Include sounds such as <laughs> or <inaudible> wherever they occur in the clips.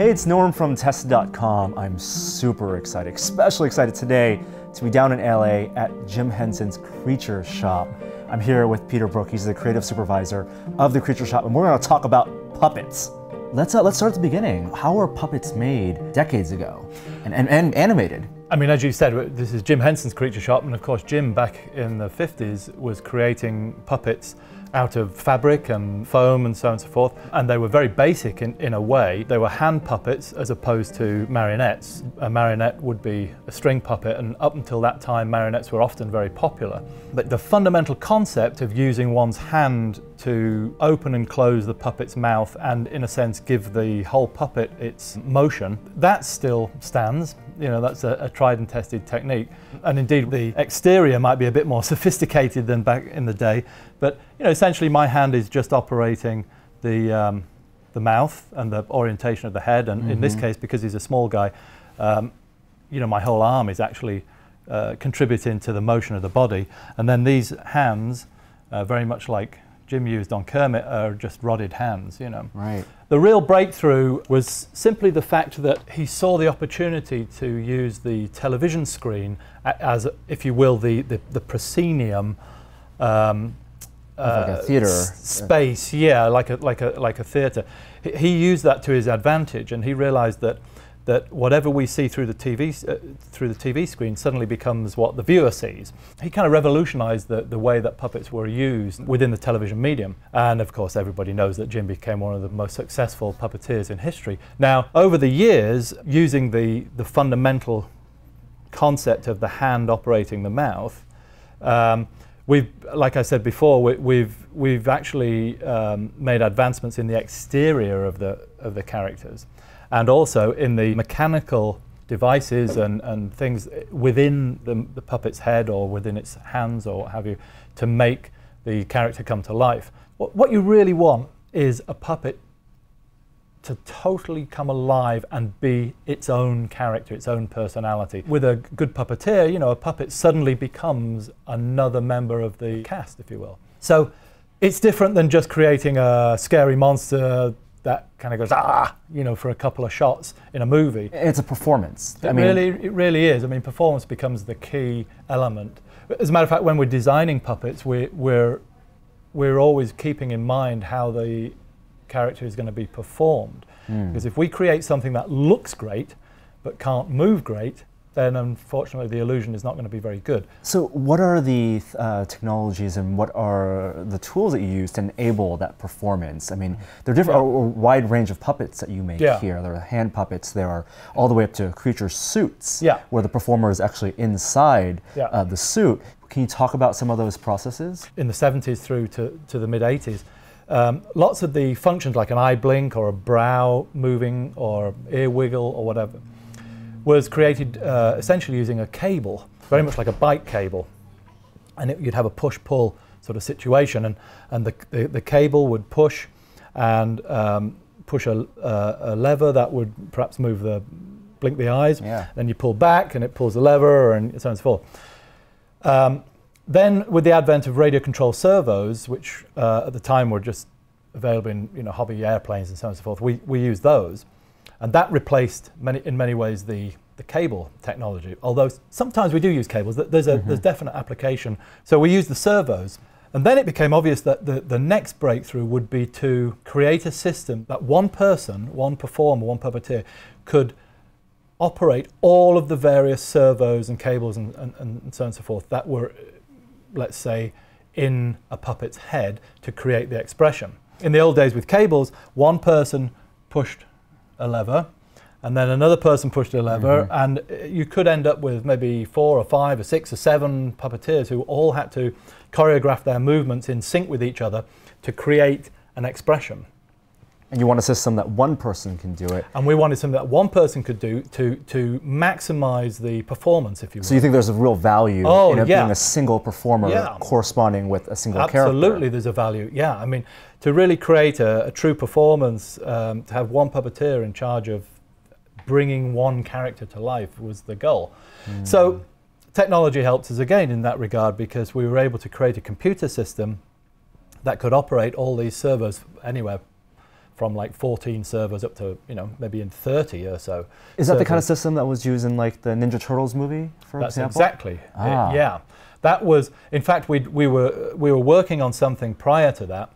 Hey, it's Norm from Tested.com. I'm super excited, especially excited today to be down in LA at Jim Henson's Creature Shop. I'm here with Peter Brooke. He's the creative supervisor of the Creature Shop, and we're going to talk about puppets. Let's uh, let's start at the beginning. How were puppets made decades ago, and, and, and animated? I mean, as you said, this is Jim Henson's Creature Shop, and of course, Jim back in the 50s was creating puppets out of fabric and foam and so on and so forth. And they were very basic in, in a way. They were hand puppets as opposed to marionettes. A marionette would be a string puppet, and up until that time, marionettes were often very popular. But the fundamental concept of using one's hand to open and close the puppet's mouth and, in a sense, give the whole puppet its motion, that still stands. You know, that's a, a tried and tested technique. And indeed, the exterior might be a bit more <laughs> sophisticated than back in the day, but you know, essentially my hand is just operating the, um, the mouth and the orientation of the head. And mm-hmm. in this mm-hmm. case, because he's a small guy, um, you know, my whole arm is actually uh, contributing to the motion of the body. And then these hands, uh, very much like Jim used on Kermit, are just rodded hands, you know. Right. The real breakthrough was simply the fact that he saw the opportunity to use the television screen as, if you will, the, the, the proscenium um, like a uh, theater space. Yeah, like a like a like a theater. He used that to his advantage, and he realized that that whatever we see through the TV uh, through the TV screen suddenly becomes what the viewer sees. He kind of revolutionized the, the way that puppets were used within the television medium. And of course, everybody knows that Jim became one of the most successful puppeteers in history. Now, over the years, using the the fundamental concept of the hand operating the mouth. Um, we've, like I said before, we, have we've, we've actually um, made advancements in the exterior of the of the characters, and also in the mechanical devices and, and things within the, the puppet's head or within its hands or what have you, to make the character come to life. What, what you really want is a puppet to totally come alive and be its own character, its own personality. With a good puppeteer, you know, a puppet suddenly becomes another member of the cast, if you will. So it's different than just creating a scary monster that kind of goes ah, you know, for a couple of shots in a movie. It's a performance. It I mean, really, it really is. I mean, performance becomes the key element. As a matter of fact, when we're designing puppets, we're we're we're always keeping in mind how the character is going to be performed. Mm. Because if we create something that looks great but can't move great, then unfortunately the illusion is not going to be very good. So, what are the uh, technologies and what are the tools that you use to enable that performance? I mean, there are different, yeah. a, a, wide range of puppets that you make yeah. here. There are hand puppets. There are all the way up to creature suits, yeah. where the performer is actually inside uh, the suit. Can you talk about some of those processes? In the 70s through to, to the mid 80s, um, lots of the functions like an eye blink or a brow moving or ear wiggle or whatever was created uh, essentially using a cable, very much like a bike cable. And it, you'd have a push-pull sort of situation and, and the, the, the cable would push and um, push a, a, lever that would perhaps move the, blink the eyes. Yeah. Then you pull back and it pulls the lever and so on and so forth. Um, then, with the advent of radio control servos, which uh, at the time were just available in you know, hobby airplanes and so on and so forth, we, we used those. And that replaced, many, in many ways, the, the cable technology. Although sometimes we do use cables, there's a mm-hmm. there's definite application. So we use the servos. And then it became obvious that the, the next breakthrough would be to create a system that one person, one performer, one puppeteer could operate all of the various servos and cables and, and, and so on and so forth that were let's say, in a puppet's head to create the expression. In the old days with cables, one person pushed a lever and then another person pushed a lever, mm-hmm. and uh, you could end up with maybe four or five or six or seven puppeteers who all had to choreograph their movements in sync with each other to create an expression. And you want a system that one person can do it. And we wanted something that one person could do to, to maximize the performance, if you will. So you think there's a real value oh, in yeah. being a single performer yeah. corresponding with a single Absolutely character? Absolutely, there's a value. Yeah, I mean, to really create a, a true performance, um, to have one puppeteer in charge of bringing one character to life was the goal. Mm. So technology helped us again in that regard because we were able to create a computer system that could operate all these servos anywhere from like 14 servos up to you know maybe in 30 or so. Is that the kind of system that was used in like the Ninja Turtles movie, for That's example? exactly. it, Ah. yeah, that was. In fact, we we were we were working on something prior to that,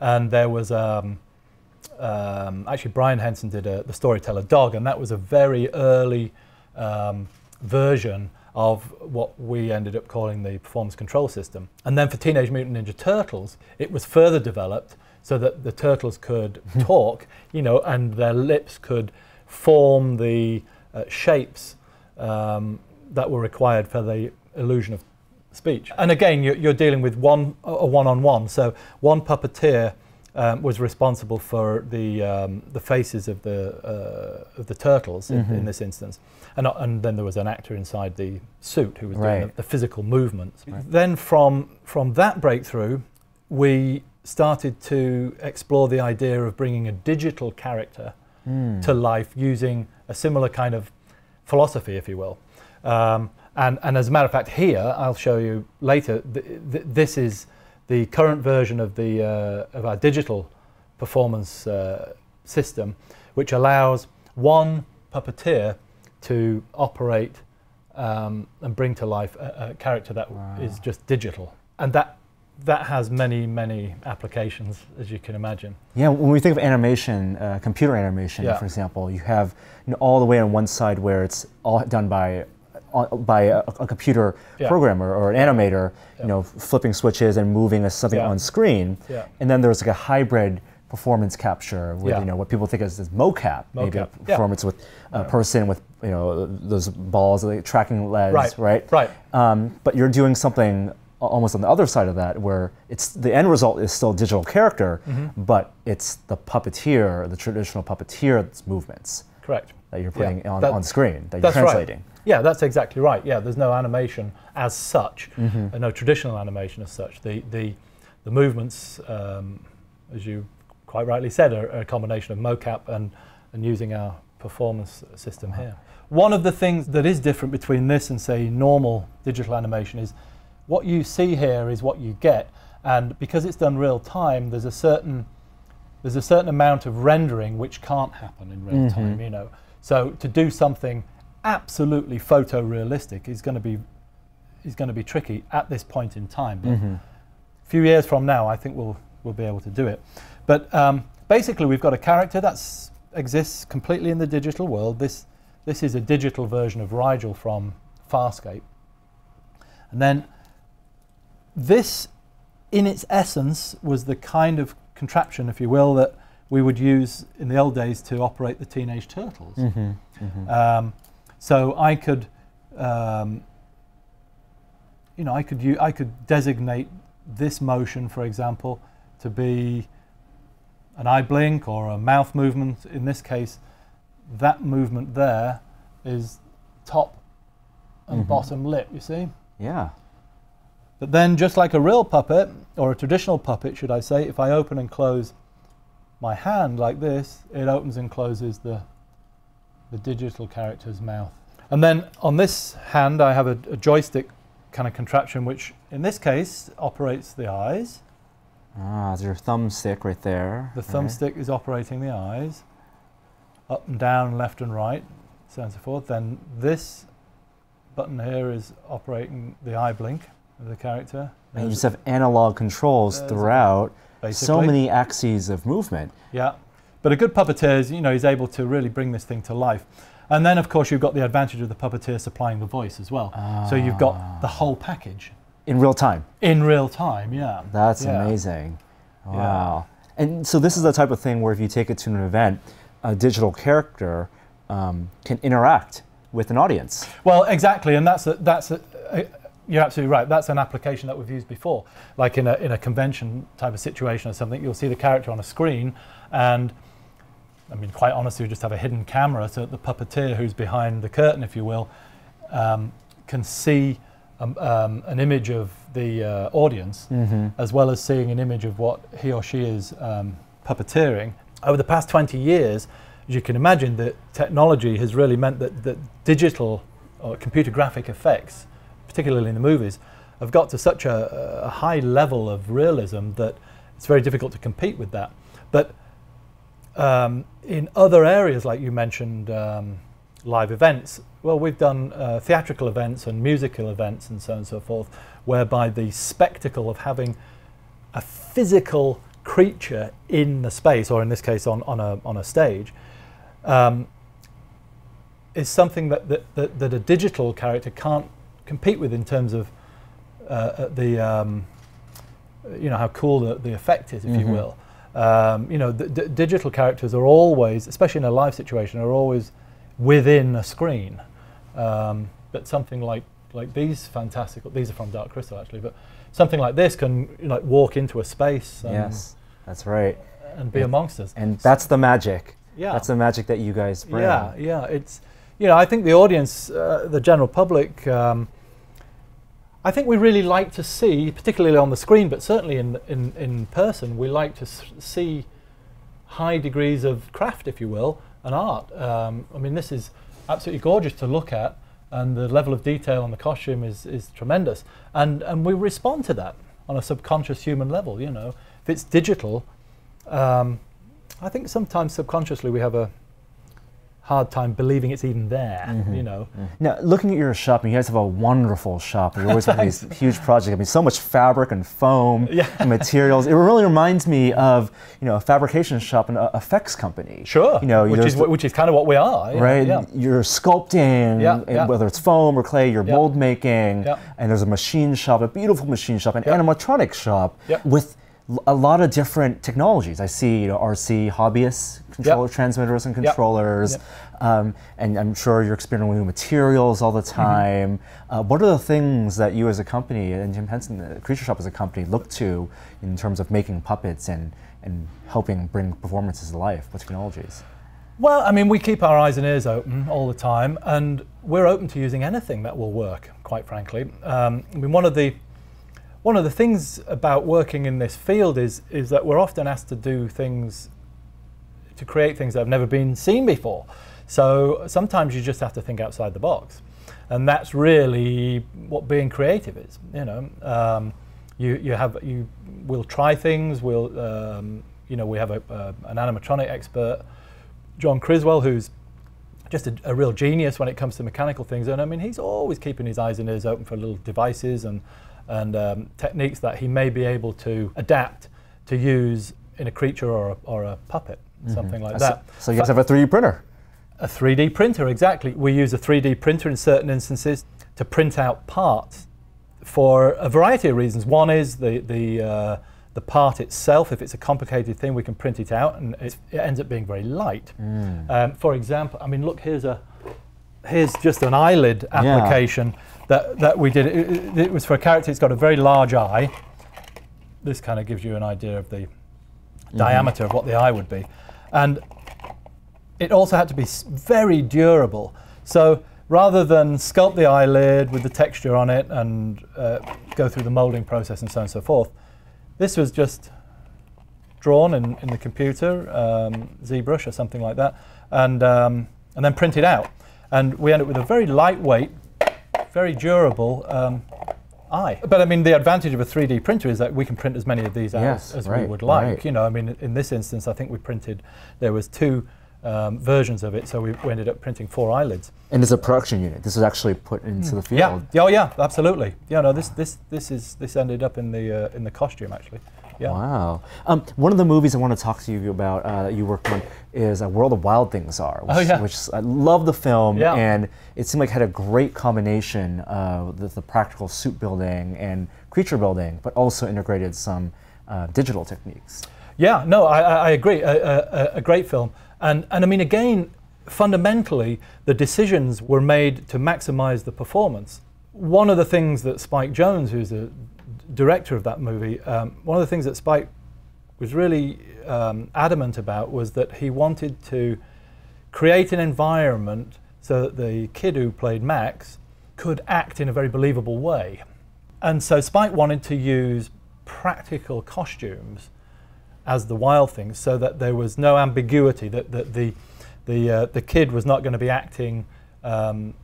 and there was um, um, actually Brian Henson did a, the Storyteller Dog, and that was a very early um, version of what we ended up calling the performance control system. And then for Teenage Mutant Ninja Turtles, it was further developed so that the turtles could <laughs> talk, you know, and their lips could form the uh, shapes um, that were required for the illusion of speech. And again, you're, you're dealing with one a one-on-one. So one puppeteer um, was responsible for the the the faces of the uh, of the turtles in, in this instance, and, uh, and then there was an actor inside the suit who was doing the, the physical movements. Then from from that breakthrough, we started to explore the idea of bringing a digital character to life using a similar kind of philosophy, if you will. Um, and, and as a matter of fact, here I'll show you later. Th- th- this is the current version of the uh, of our digital performance uh, system, which allows one puppeteer to operate um, and bring to life a, a character that is Wow. just digital, and that that has many many applications, as you can imagine. Yeah, when we think of animation, uh, computer animation, Yeah. for example, you have you know, all the way on one side where it's all done by uh, by a, a computer Yeah. programmer or an animator, Yeah. you know, flipping switches and moving a, something on screen. Yeah. And then there's like a hybrid performance capture with you know what people think is, is mocap, maybe a Mocap, performance with a person with you know those balls, like tracking legs, Right, right? right. Um, but you're doing something almost on the other side of that, where it's the end result is still digital character, Mm-hmm. but it's the puppeteer, the traditional puppeteer's movements Correct. that you're Yeah, putting on, that- on screen, that you're translating. right. Yeah, that's exactly right. Yeah, there's no animation as such, Mm-hmm. uh, no traditional animation as such. The the the movements, um, as you quite rightly said, are, are a combination of mocap and and using our performance system here. One of the things that is different between this and say normal digital animation is what you see here is what you get, and because it's done real time, there's a certain there's a certain amount of rendering which can't happen in real time, you know. So to do something absolutely photorealistic is going to be is going to be tricky at this point in time. But a few years from now, I think we'll we'll be able to do it. But um, basically, we've got a character that exists completely in the digital world. This this is a digital version of Rygel from Farscape, and then this, in its essence, was the kind of contraption, if you will, that we would use in the old days to operate the Teenage Turtles. Um, so I could, um, you know, I could u- I could designate this motion, for example, to be an eye blink or a mouth movement. In this case, that movement there is top and bottom lip. You see. Yeah. But then, just like a real puppet, or a traditional puppet, should I say, if I open and close my hand like this, it opens and closes the, the digital character's mouth. And then on this hand, I have a, a joystick kind of contraption, which in this case operates the eyes. Ah, there's your thumbstick right there. The right? thumbstick is operating the eyes, up and down, left and right, so on and so forth. Then this button here is operating the eye blink of the character. And you just have analog controls throughout. So many axes of movement. Yeah, but a good puppeteer is, you know, is able to really bring this thing to life. And then, of course, you've got the advantage of the puppeteer supplying the voice as well. So you've got the whole package in real time. in real time. Yeah, That's Yeah. amazing. Yeah. Wow. And so this is the type of thing where if you take it to an event, a digital character um, can interact with an audience. Well, exactly, and that's a, that's a, a, you're absolutely right. That's an application that we've used before, like in a in a convention type of situation or something. You'll see the character on a screen, and I mean, quite honestly, you just have a hidden camera so that the puppeteer who's behind the curtain, if you will, um, can see um, um, an image of the uh, audience as well as seeing an image of what he or she is um, puppeteering. Over the past 20 years, as you can imagine, that technology has really meant that, that digital or computer graphic effects, particularly in the movies, have got to such a, a high level of realism that it's very difficult to compete with that. But um, in other areas, like you mentioned, um, live events, well, we've done uh, theatrical events and musical events and so on and so forth, whereby the spectacle of having a physical creature in the space, or in this case on, on, a, on a stage, um, is something that, that, that, that, a digital character can't compete with in terms of uh, the, um, you know, how cool the, the effect is, if mm-hmm. you will. Um, you know, digital characters are always, especially in a live situation, are always within a screen. Um, but something like like these fantastic, these are from Dark Crystal actually, but something like this can you know, like walk into a space. yes, that's right. And be and, amongst us. And that's the magic. Yeah. That's the magic that you guys bring. Yeah, yeah. It's you know I think the audience, uh, the general public. Um, I think we really like to see, particularly on the screen, but certainly in in, in person, we like to see high degrees of craft, if you will, and art. Um, I mean, this is absolutely gorgeous to look at, and the level of detail on the costume is, is tremendous. And, and we respond to that on a subconscious human level, you know. If it's digital, um, I think sometimes subconsciously we have a, hard time believing it's even there. Mm-hmm. You know. Mm-hmm. Now, looking at your shop, and you guys have a wonderful shop. You always have these <laughs> huge projects. I mean, so much fabric and foam yeah. and materials. It really reminds me of you know a fabrication shop and a effects company. Sure. You know, which is which is kind of what we are. Yeah, right. Yeah. You're sculpting, yeah, whether it's foam or clay. You're mold making, and there's a machine shop, a beautiful machine shop, an animatronic shop with a lot of different technologies. I see, you know, RC hobbyists, controller yep. transmitters and controllers, yep. Yep. Um, and I'm sure you're experimenting with new materials all the mm-hmm. time. Mm-hmm. Uh, what are the things that you as a company and Jim Henson, the Creature Shop as a company, look to in terms of making puppets and, and helping bring performances to life? with technologies? Well, I mean, we keep our eyes and ears open all the time, and we're open to using anything that will work, quite frankly. Um, I mean, one of the one of the things about working in this field is is that we're often asked to do things to create things that have never been seen before. So sometimes you just have to think outside the box, and that's really what being creative is. You know, um, you you have you will try things. We'll um, you know we have a, an animatronic expert, John Criswell, who's just a, a, real genius when it comes to mechanical things. And I mean, he's always keeping his eyes and ears open for little devices and and um, techniques that he may be able to adapt to use in a creature or a, or a puppet, mm-hmm. something like that. So you guys have a 3D printer? A 3D printer, exactly. We use a 3D printer in certain instances to print out parts for a variety of reasons. One is the, the, uh, the part itself, if it's a complicated thing, we can print it out and it ends up being very light. Mm. Um, for example, I mean, look, here's a here's just an eyelid application. Yeah that, that we did. It, it, was for a character, it's got a very large eye. This kind of gives you an idea of the mm-hmm. diameter of what the eye would be. And it also had to be very durable. So rather than sculpt the eyelid with the texture on it and uh, go through the molding process and so on and so forth, this was just drawn in, in the computer, um, ZBrush or something like that, and, um, and then printed out. And we end up with a very lightweight very durable um, eye. But I mean, the advantage of a 3D printer is that we can print as many of these out yes, as right, we would like. Right. You know, I mean, in this instance, I think we printed, there was two um, versions of it, so we, we, ended up printing four eyelids. And it's a production unit. This was actually put into mm. the field. Yeah. Oh, yeah. Absolutely. Yeah. No. This this this is this ended up in the uh, in the costume actually. Yeah. Wow. Um, one of the movies I want to talk to you about uh, that you worked on is A World of Wild Things Are. Which, oh, yeah. Which I love the film, yeah. and it seemed like it had a great combination of the, the practical suit building and creature building, but also integrated some uh, digital techniques. Yeah, no, I, I agree. A, a, a, great film. And, and I mean, again, fundamentally, the decisions were made to maximize the performance. One of the things that Spike Jonze, who's the director of that movie, um, one of the things that Spike was really um, adamant about was that he wanted to create an environment so that the kid who played Max could act in a very believable way. And so Spike wanted to use practical costumes as the wild things so that there was no ambiguity, that, that the, the, uh, the kid was not going to be acting um,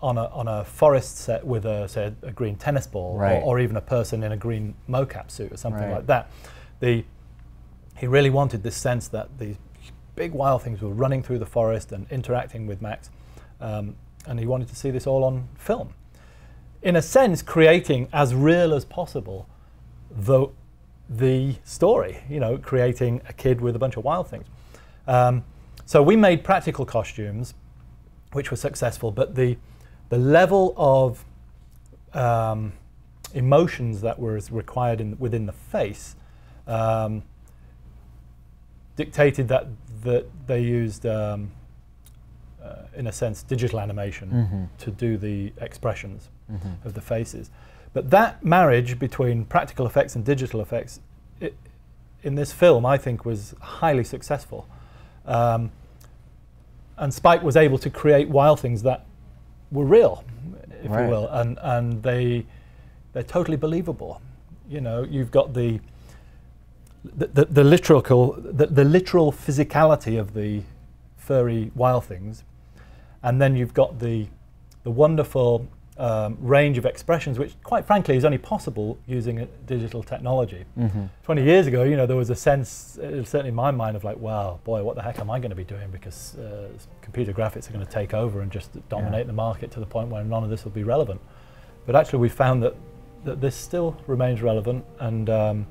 on a, on a forest set with a, say, a green tennis ball right. or, or, even a person in a green mocap suit or something right. like that. The, he really wanted this sense that these big wild things were running through the forest and interacting with Max. Um, and he wanted to see this all on film. In a sense, creating as real as possible the, the story, you know, creating a kid with a bunch of wild things. Um, so we made practical costumes, which were successful, but the, the level of um, emotions that were required in, within the face um, dictated that, that they used, um, uh, in a sense, digital animation Mm-hmm. to do the expressions of the faces. But that marriage between practical effects and digital effects i in this film, I think, was highly successful. Um, and Spike was able to create wild things that were real, if Right. you will, and, and they, they're totally believable. You know, you've got the, the, the, the literal, the, the literal physicality of the furry wild things, and then you've got the, the wonderful um, range of expressions, which, quite frankly, is only possible using a digital technology. Mm-hmm. 20 years ago, you know, there was a sense, uh, certainly in my mind, of like, wow, boy, what the heck am I going to be doing? Because uh, computer graphics are going to take over and just dominate the market to the point where none of this will be relevant. But actually, we found that, that this still remains relevant and, um,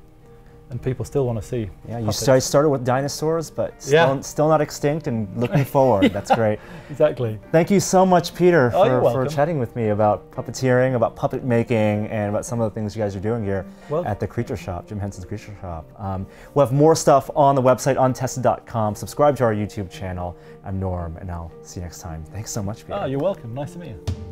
and people still want to see. Yeah, you puppets. started with dinosaurs, but still, Yeah. still not extinct and looking <laughs> forward. That's great. <laughs> Exactly. Thank you so much, Peter, Oh, for, for chatting with me about puppeteering, about puppet making, and about some of the things you guys are doing here Well- at the Creature Shop, Jim Henson's Creature Shop. Um, we'll have more stuff on the website, on tested.com. Subscribe to our YouTube channel. I'm Norm, and I'll see you next time. Thanks so much, Peter. Ah, you're welcome. Nice to meet you.